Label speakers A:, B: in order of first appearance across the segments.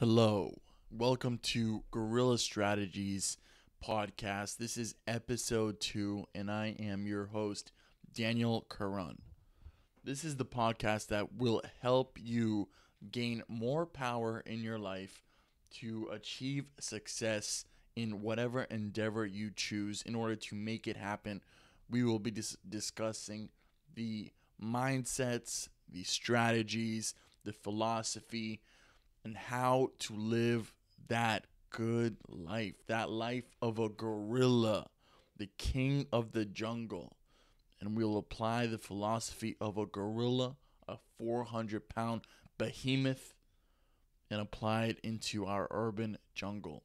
A: Hello. Welcome to Gorilla Strategies podcast. This is episode two, and I am your host, Daniel Curran. This is the podcast that will help you gain more power in your life to achieve success in whatever endeavor you choose in order to make it happen. We will be dis- discussing the mindsets, the strategies, the philosophy, and how to live that good life, that life of a gorilla, the king of the jungle. And we'll apply the philosophy of a gorilla, a 400 pound behemoth, and apply it into our urban jungle.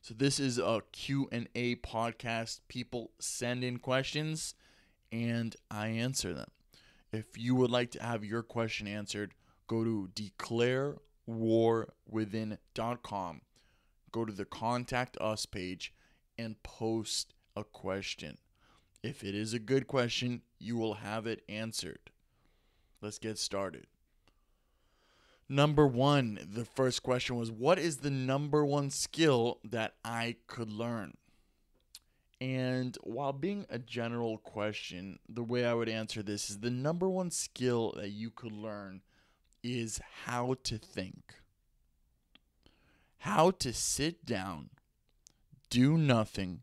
A: So this is a Q&A podcast. People send in questions and I answer them. If you would like to have your question answered, go to declarewarwithin.com. Go to the contact us page and post a question. If it is a good question, you will have it answered. Let's get started. Number one, the first question was What is the number one skill that I could learn? And while being a general question, the way I would answer this is the number one skill that you could learn is how to think. How to sit down, do nothing,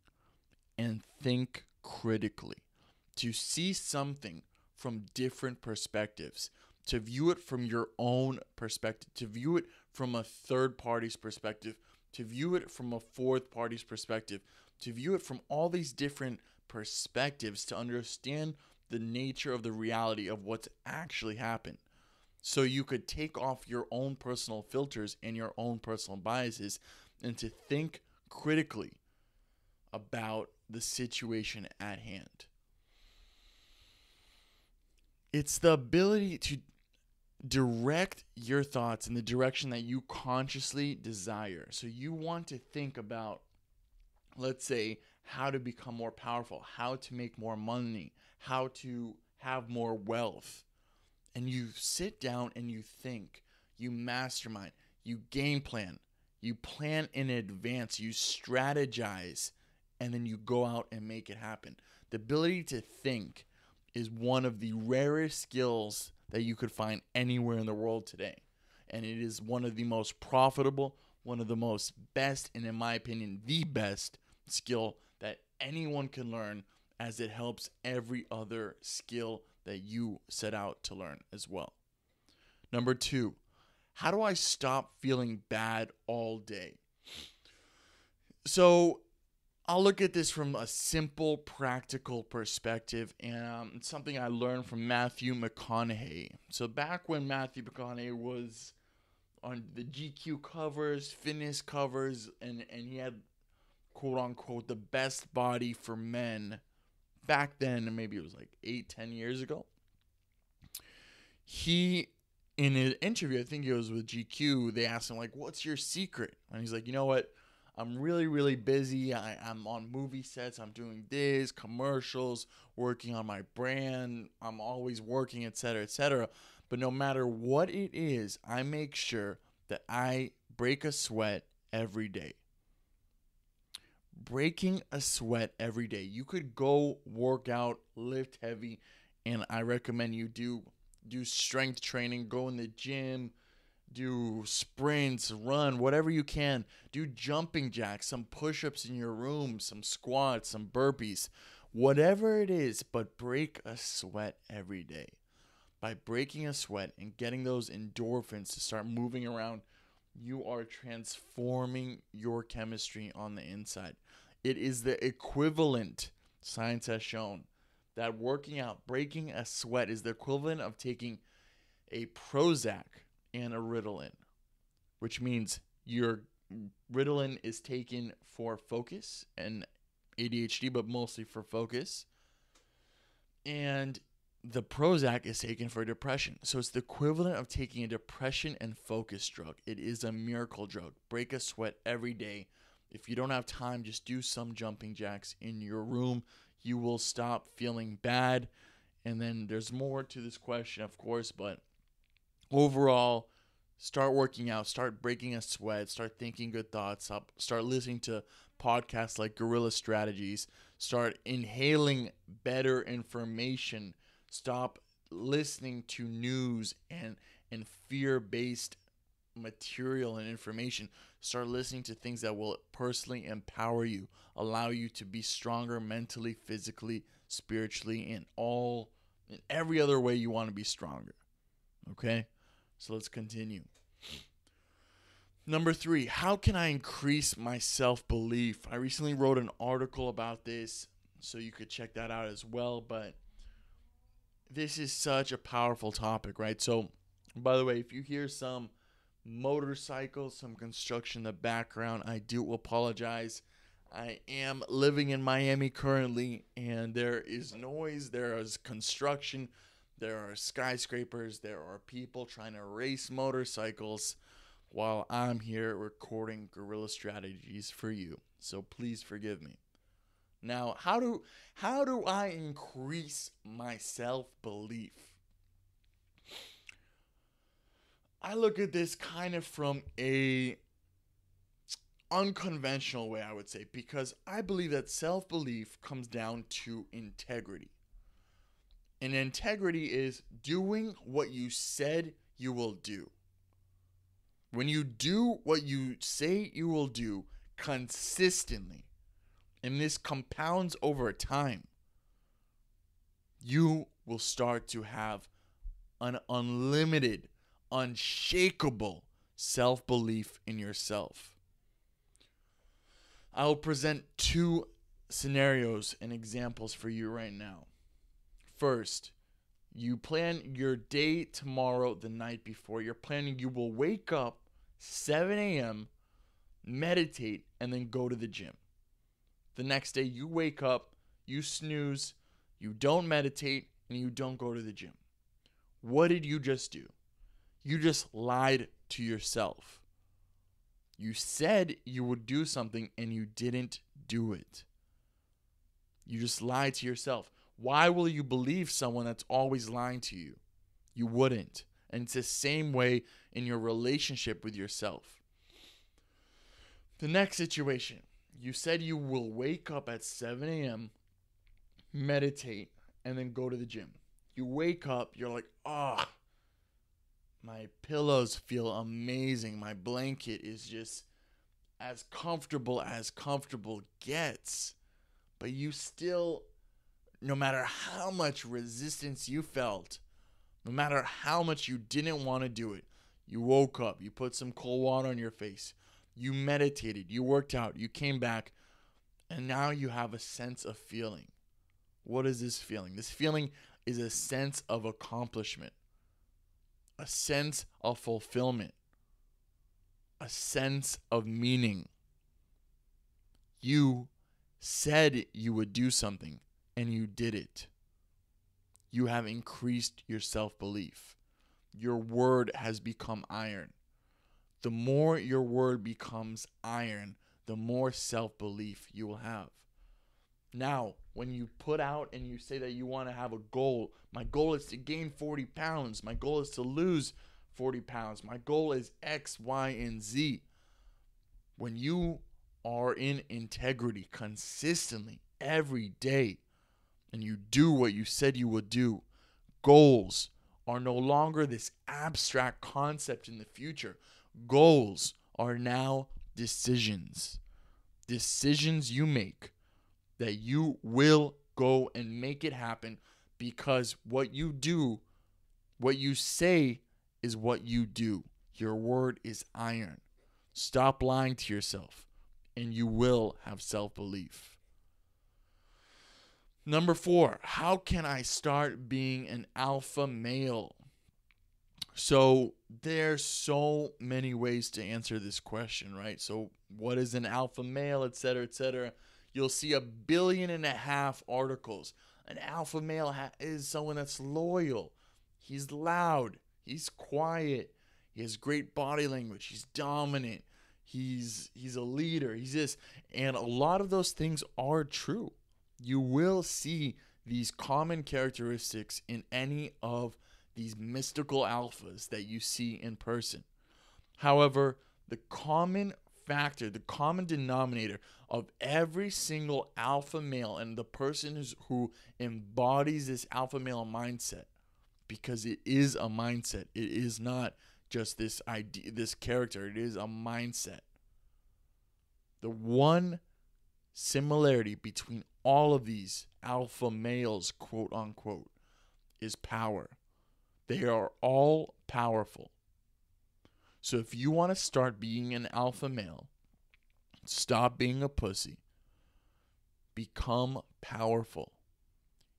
A: and think critically. To see something from different perspectives, to view it from your own perspective, to view it from a third party's perspective, to view it from a fourth party's perspective, to view it from all these different perspectives, to understand the nature of the reality of what's actually happened. So you could take off your own personal filters and your own personal biases and to think critically about the situation at hand. It's the ability to direct your thoughts in the direction that you consciously desire. So you want to think about, let's say, how to become more powerful, how to make more money, how to have more wealth. And you sit down and you think, you mastermind, you game plan, you plan in advance, you strategize, and then you go out and make it happen. The ability to think is one of the rarest skills that you could find anywhere in the world today. And it is one of the most profitable, one of the most best, and in my opinion, the best skill that anyone can learn as it helps every other skill that you set out to learn as well. Number two, how do I stop feeling bad all day? So, I'll look at this from a simple, practical perspective, and um, something I learned from Matthew McConaughey. So back when Matthew McConaughey was on the GQ covers, fitness covers, and and he had quote unquote the best body for men back then, maybe it was like eight, ten years ago. He in an interview, I think it was with GQ, they asked him like, "What's your secret?" And he's like, "You know what." I'm really, really busy. I, I'm on movie sets. I'm doing this, commercials, working on my brand. I'm always working, etc., etc. But no matter what it is, I make sure that I break a sweat every day. Breaking a sweat every day. You could go work out, lift heavy, and I recommend you do do strength training, go in the gym, do sprints, run, whatever you can. Do jumping jacks, some push ups in your room, some squats, some burpees, whatever it is, but break a sweat every day. By breaking a sweat and getting those endorphins to start moving around, you are transforming your chemistry on the inside. It is the equivalent, science has shown, that working out, breaking a sweat is the equivalent of taking a Prozac and a Ritalin, which means your Ritalin is taken for focus and ADHD, but mostly for focus. And the Prozac is taken for depression. So it's the equivalent of taking a depression and focus drug. It is a miracle drug. Break a sweat every day. If you don't have time, just do some jumping jacks in your room. You will stop feeling bad. And then there's more to this question, of course, but overall, Start working out, start breaking a sweat, start thinking good thoughts, start listening to podcasts like Gorilla Strategies, start inhaling better information, stop listening to news and and fear-based material and information. Start listening to things that will personally empower you, allow you to be stronger mentally, physically, spiritually, in all in every other way you want to be stronger. Okay? So let's continue. Number three, how can I increase my self belief? I recently wrote an article about this, so you could check that out as well. But this is such a powerful topic, right? So, by the way, if you hear some motorcycles, some construction in the background, I do apologize. I am living in Miami currently, and there is noise, there is construction, there are skyscrapers, there are people trying to race motorcycles while I'm here recording gorilla strategies for you. So please forgive me. Now, how do how do I increase my self-belief? I look at this kind of from a unconventional way, I would say, because I believe that self belief comes down to integrity. And integrity is doing what you said you will do. When you do what you say you will do consistently, and this compounds over time, you will start to have an unlimited, unshakable self belief in yourself. I'll present two scenarios and examples for you right now. First, you plan your day tomorrow the night before. You're planning you will wake up 7 a.m., meditate, and then go to the gym. The next day, you wake up, you snooze, you don't meditate, and you don't go to the gym. What did you just do? You just lied to yourself. You said you would do something and you didn't do it. You just lied to yourself. Why will you believe someone that's always lying to you? You wouldn't. And it's the same way in your relationship with yourself. The next situation you said you will wake up at 7 a.m., meditate, and then go to the gym. You wake up, you're like, ah, oh, my pillows feel amazing. My blanket is just as comfortable as comfortable gets. But you still, no matter how much resistance you felt, no matter how much you didn't want to do it, you woke up, you put some cold water on your face, you meditated, you worked out, you came back, and now you have a sense of feeling. What is this feeling? This feeling is a sense of accomplishment a sense of fulfillment, a sense of meaning. You said you would do something and you did it. You have increased your self belief. Your word has become iron. The more your word becomes iron, the more self belief you will have. Now, when you put out and you say that you want to have a goal, my goal is to gain 40 pounds, my goal is to lose 40 pounds, my goal is X, Y, and Z. When you are in integrity consistently every day and you do what you said you would do, goals are no longer this abstract concept in the future. Goals are now decisions. Decisions you make that you will go and make it happen because what you do, what you say, is what you do. Your word is iron. Stop lying to yourself, and you will have self belief. Number four, how can I start being an alpha male? So, there's so many ways to answer this question, right? So, what is an alpha male, et cetera, et cetera? you'll see a billion and a half articles. An alpha male ha- is someone that's loyal. He's loud. He's quiet. He has great body language. He's dominant. He's he's a leader. He's this, and a lot of those things are true. You will see these common characteristics in any of these mystical alphas that you see in person. However, the common factor, the common denominator of every single alpha male and the person who embodies this alpha male mindset, because it is a mindset, it is not just this idea, this character, it is a mindset. The one similarity between all of these alpha males, quote unquote, is power. They are all powerful. So if you want to start being an alpha male, stop being a pussy, become powerful,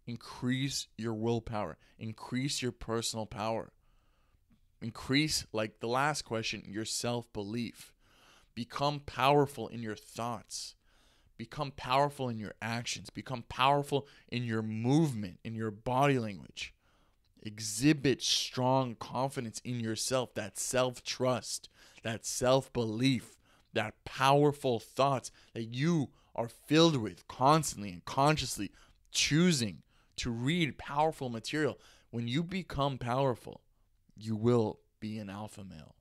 A: increase your willpower, increase your personal power, increase, like the last question, your self belief. Become powerful in your thoughts. Become powerful in your actions. Become powerful in your movement, in your body language. Exhibit strong confidence in yourself, that self trust, that self belief, that powerful thoughts that you are filled with constantly and consciously choosing to read powerful material. When you become powerful, you will be an alpha male.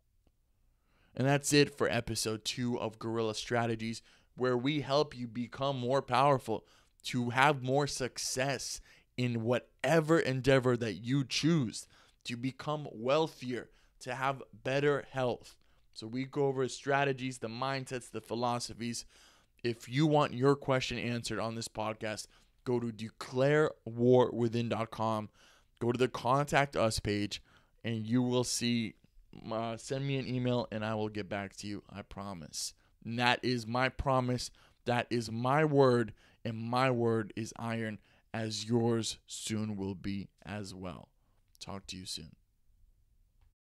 A: And that's it for episode two of Gorilla Strategies, where we help you become more powerful to have more success in whatever endeavor that you choose to become wealthier, to have better health. So we go over strategies, the mindsets, the philosophies. If you want your question answered on this podcast, go to declarewarwithin.com, go to the contact us page, and you will see. Uh, send me an email and I will get back to you. I promise. And that is my promise. That is my word, and my word is iron as yours soon will be as well. Talk to you soon.